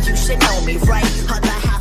you should know me, right?